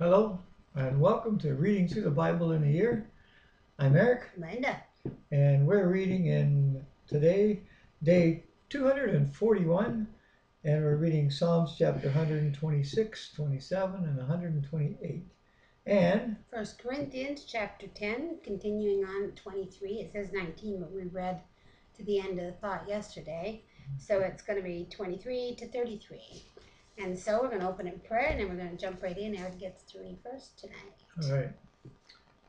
Hello, and welcome to Reading Through the Bible in a Year. I'm Eric, Linda. and we're reading in today, day 241, and we're reading Psalms chapter 126, 27, and 128. And First Corinthians chapter 10, continuing on 23. It says 19, but we read to the end of the thought yesterday. So it's going to be 23 to 33. And so we're going to open in prayer and then we're going to jump right in. Eric gets to read first tonight. all right.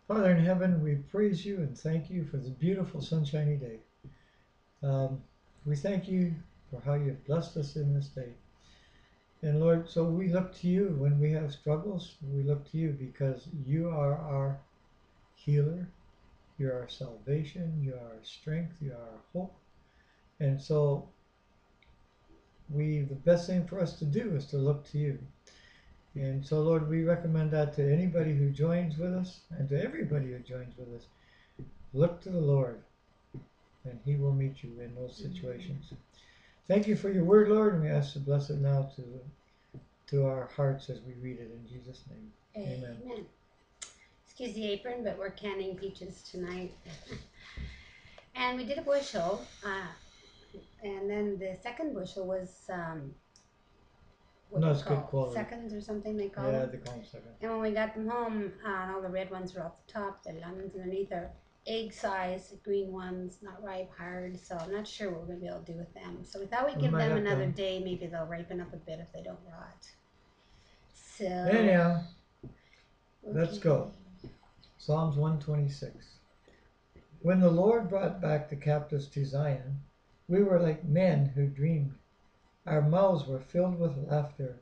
Father in heaven, we praise you and thank you for this beautiful sunshiny day. Um, we thank you for how you've blessed us in this day. And Lord, so we look to you when we have struggles. We look to you because you are our healer, you're our salvation, you are our strength, you are our hope. And so we the best thing for us to do is to look to you. And so Lord, we recommend that to anybody who joins with us and to everybody who joins with us. Look to the Lord and he will meet you in those situations. Thank you for your word, Lord, and we ask to bless it now to to our hearts as we read it in Jesus' name. Amen. Excuse the apron, but we're canning peaches tonight. and we did a bushel. Uh, and then the second bushel was, um, what No, it's good quality. Seconds or something they call Yeah, them. the calm second. And when we got them home, uh, all the red ones were off the top, the lemons underneath are egg size, the green ones not ripe, hard. So I'm not sure what we're gonna be able to do with them. So we thought we'd We give them another to- day. Maybe they'll ripen up a bit if they don't rot. So Anyhow, let's go. Psalms 126. When the Lord brought back the captives to Zion, we were like men who dreamed. Our mouths were filled with laughter,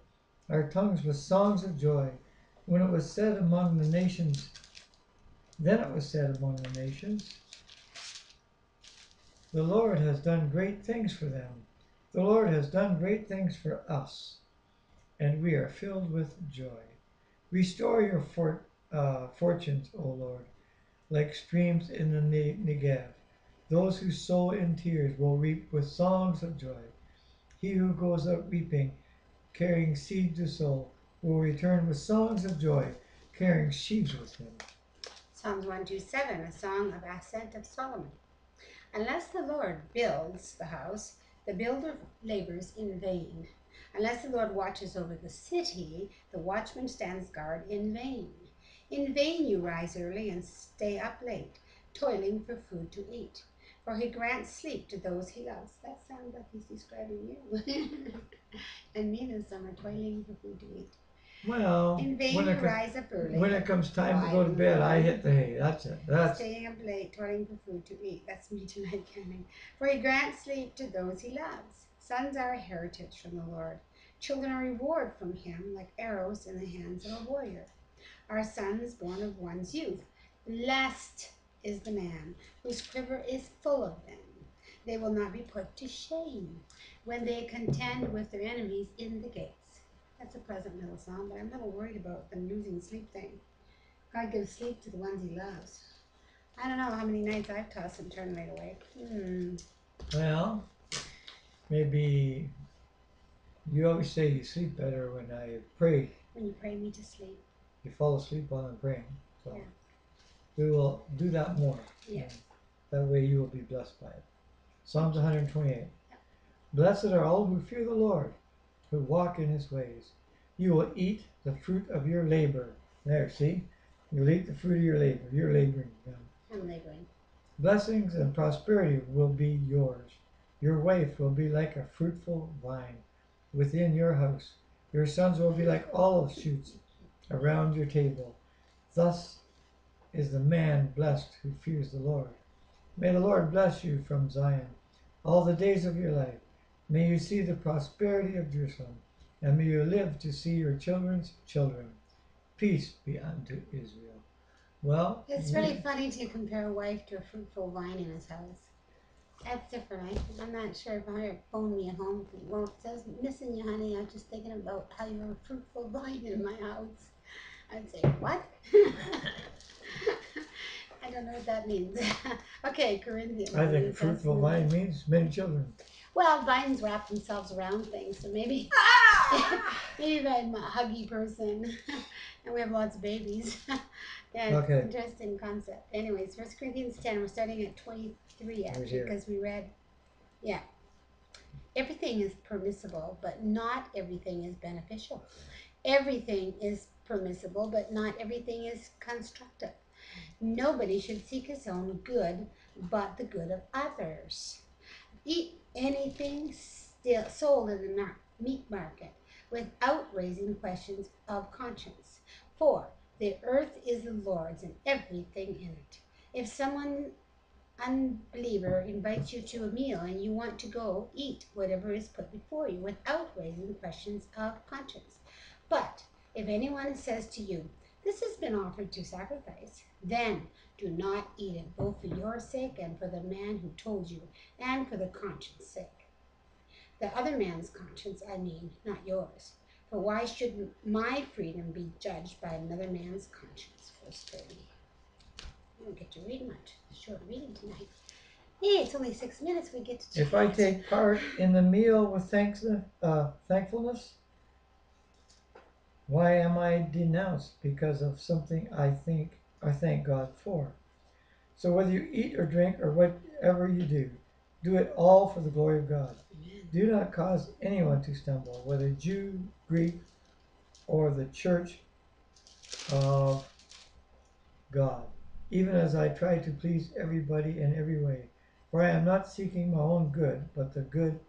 our tongues with songs of joy. When it was said among the nations, then it was said among the nations, The Lord has done great things for them. The Lord has done great things for us, and we are filled with joy. Restore your fort, uh, fortunes, O Lord, like streams in the Ne- Negev. Those who sow in tears will reap with songs of joy. He who goes out weeping, carrying seed to sow, will return with songs of joy, carrying sheaves with him. Psalms 127, a song of ascent of Solomon. Unless the Lord builds the house, the builder labors in vain. Unless the Lord watches over the city, the watchman stands guard in vain. In vain you rise early and stay up late, toiling for food to eat. For he grants sleep to those he loves. That sounds like he's describing you. and me this summer, toiling for food to eat. Well, In vain when you rise up early. when it comes time to go to bed, I hit the hay. That's it. That's Staying up late, toiling for food to eat. That's me tonight, Canning. For he grants sleep to those he loves. Sons are a heritage from the Lord. Children are reward from him, like arrows in the hands of a warrior. Our sons born of one's youth. Blessed is the man whose quiver is full of them. They will not be put to shame when they contend with their enemies in the gates. That's a pleasant little song, but I'm a little worried about them losing sleep thing. God gives sleep to the ones he loves. I don't know how many nights I've tossed and turned right away. Hmm. well, maybe you always say you sleep better when I pray. When you pray me to sleep. You fall asleep while I'm praying. So Yeah. We will do that more. Yeah. That way you will be blessed by it. Psalms 128. Blessed are all who fear the Lord, who walk in his ways. You will eat the fruit of your labor. There, see? You'll eat the fruit of your labor. You're laboring. now. I'm laboring. Blessings and prosperity will be yours. Your wife will be like a fruitful vine within your house. Your sons will be like olive shoots around your table. Thus is the man blessed who fears the Lord. May the Lord bless you from Zion all the days of your life. May you see the prosperity of Jerusalem, and may you live to see your children's children. Peace be unto Israel. Well, It's really funny to compare a wife to a fruitful vine in his house. That's different. I, I'm not sure if I phone me at home. Well, it says missing you, honey. I'm just thinking about how you're a fruitful vine in my house. I'd say, what? I don't know what that means. okay, Corinthians. I think fruitful vine means many children. Well, vines wrap themselves around things, so maybe ah! maybe I'm a huggy person, and we have lots of babies. yeah, Okay. interesting concept. Anyways, First Corinthians ten. We're starting at twenty three actually here. because we read. Yeah. Everything is permissible, but not everything is beneficial. Everything is permissible, but not everything is constructive. Nobody should seek his own good, but the good of others. Eat anything still sold in the meat market without raising questions of conscience. For the earth is the Lord's and everything in it. If someone unbeliever invites you to a meal and you want to go eat whatever is put before you without raising questions of conscience. But if anyone says to you, This has been offered to sacrifice, then do not eat it, both for your sake and for the man who told you, and for the conscience sake. The other man's conscience, I mean, not yours. For why should my freedom be judged by another man's conscience? Verse 30. I don't get to read much. Short reading tonight. Hey, it's only six minutes. We get to. If I take part in the meal with thanks, uh, thankfulness, why am I denounced because of something I think I thank God for? So whether you eat or drink or whatever you do, do it all for the glory of God. Do not cause anyone to stumble, whether Jew, Greek, or the church of God, even as I try to please everybody in every way. For I am not seeking my own good, but the good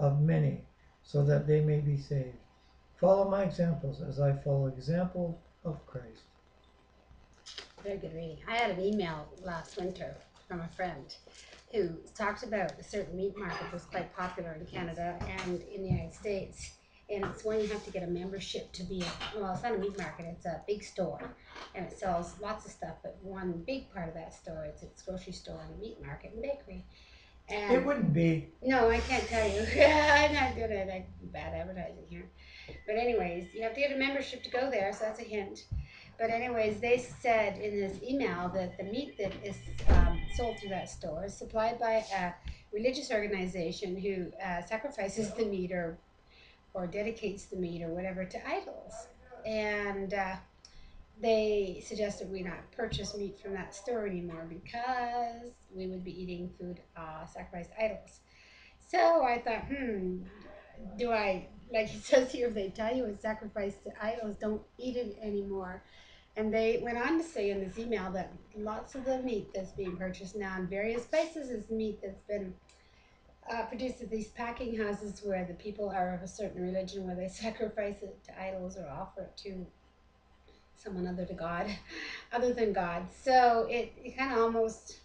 of many, so that they may be saved. Follow my examples as I follow example of Christ. Very good reading. I had an email last winter from a friend who talked about a certain meat market that was quite popular in Canada and in the United States. And it's one you have to get a membership to be a, well, it's not a meat market, it's a big store. And it sells lots of stuff, but one big part of that store is its grocery store and a meat market and bakery. And It wouldn't be. no, I can't tell you. I'm not good at like, bad advertising here. But anyways, you have to get a membership to go there, so that's a hint. But anyways, they said in this email that the meat that is um, sold through that store is supplied by a religious organization who uh, sacrifices the meat or or dedicates the meat or whatever to idols. And uh, they suggested we not purchase meat from that store anymore because we would be eating food uh, sacrificed idols. So I thought, hmm, do I, like it says here, if they tell you it's sacrificed to idols, don't eat it anymore. And they went on to say in this email that lots of the meat that's being purchased now in various places is meat that's been uh, produced at these packing houses where the people are of a certain religion where they sacrifice it to idols or offer it to someone other to God, other than God. So it, it kind of almost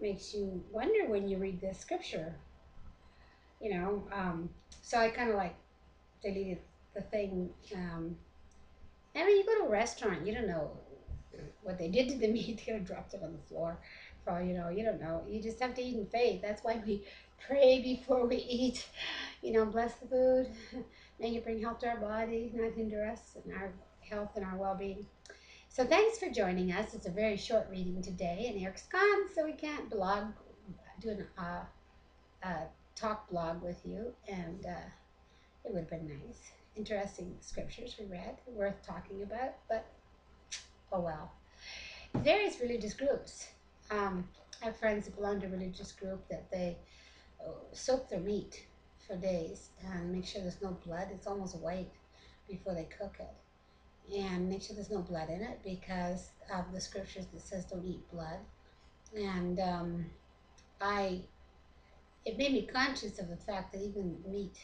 makes you wonder when you read this scripture. You know, um, so I kind of like deleted the thing. Um, I mean, you go to a restaurant, you don't know what they did to the meat. They could have dropped it on the floor. For you know, you don't know. You just have to eat in faith. That's why we pray before we eat. You know, bless the food. May you bring health to our body, not hinder us and our health and our well-being. So thanks for joining us. It's a very short reading today, and Eric's gone, so we can't blog, do an uh, uh, talk blog with you, and uh, it would have been nice. Interesting scriptures we read, worth talking about, but oh well. Various religious groups. Um, I have friends that belong to a religious group that they uh, soak their meat for days and make sure there's no blood. It's almost white before they cook it. And make sure there's no blood in it because of the scriptures that says don't eat blood. And um, I, it made me conscious of the fact that even meat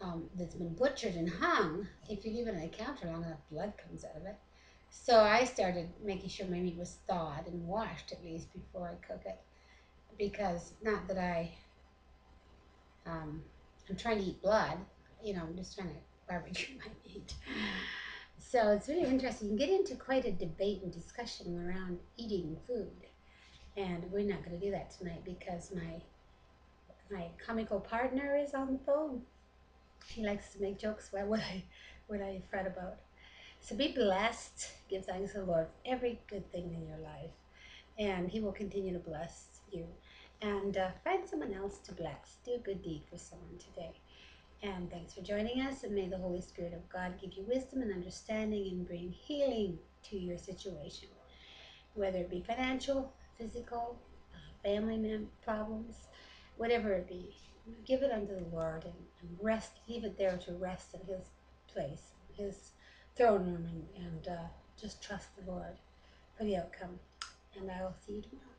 um, that's been butchered and hung, if you leave it on the counter long enough, blood comes out of it. So I started making sure my meat was thawed and washed at least before I cook it, because not that I, um, I'm trying to eat blood, you know, I'm just trying to barbecue my meat. So it's really interesting. You get into quite a debate and discussion around eating food, and we're not going to do that tonight because my my comical partner is on the phone. He likes to make jokes about what I I fret about. So be blessed. Give thanks to the Lord for every good thing in your life, and He will continue to bless you. and uh, find someone else to bless. Do a good deed for someone today. And thanks for joining us. And may the Holy Spirit of God give you wisdom and understanding and bring healing to your situation, whether it be financial, physical, uh, family problems, whatever it be. Give it unto the Lord and, and rest, leave it there to rest in His place, His throne room, and, and uh, just trust the Lord for the outcome. And I will see you tomorrow.